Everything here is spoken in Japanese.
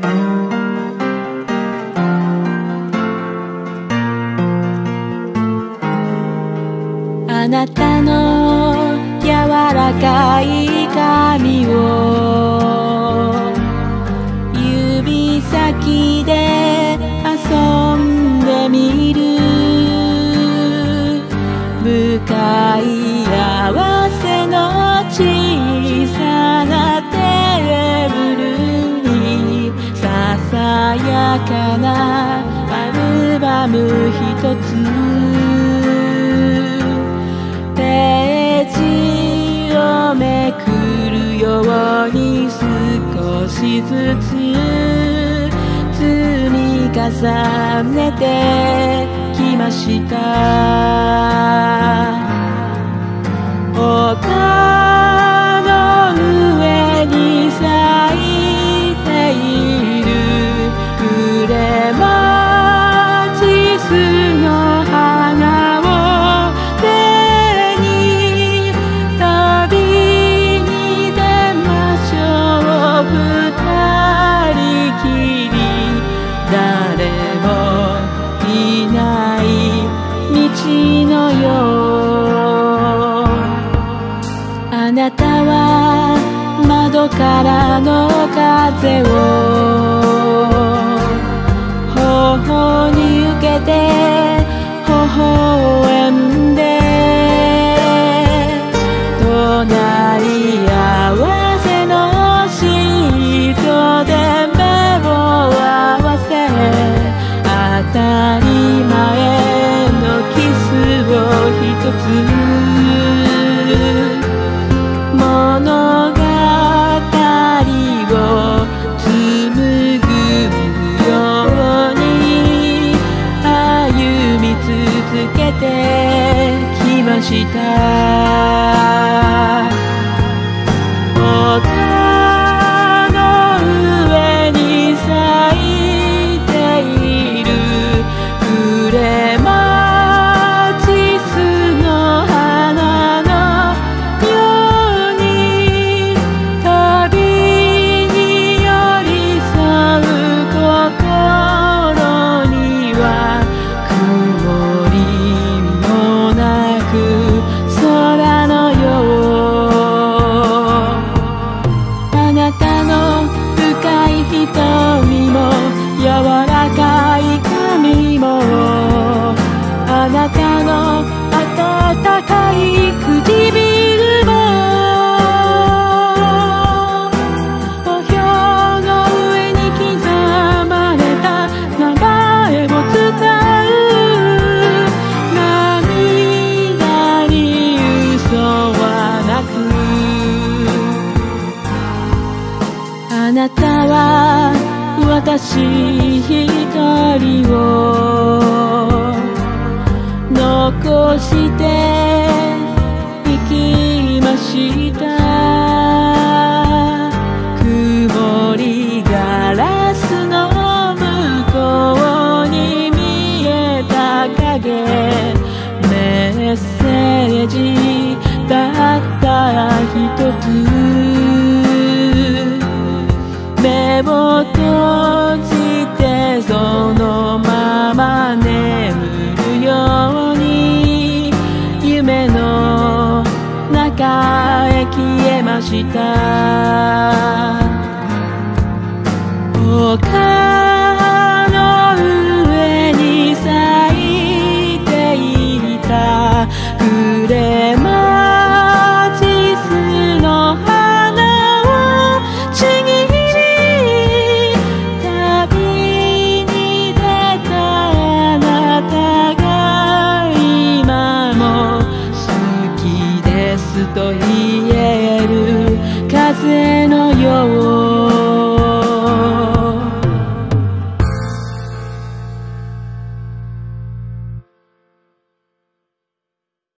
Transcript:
あなたの柔らかい髪を指先で遊んでみる。向かい合わに少しずつ積み重ねてきました。窓からの風をけてきました。しい光を残していきました。曇りガラスの向こうに見えた影。メッセージたった一つ。目を中へ消えました」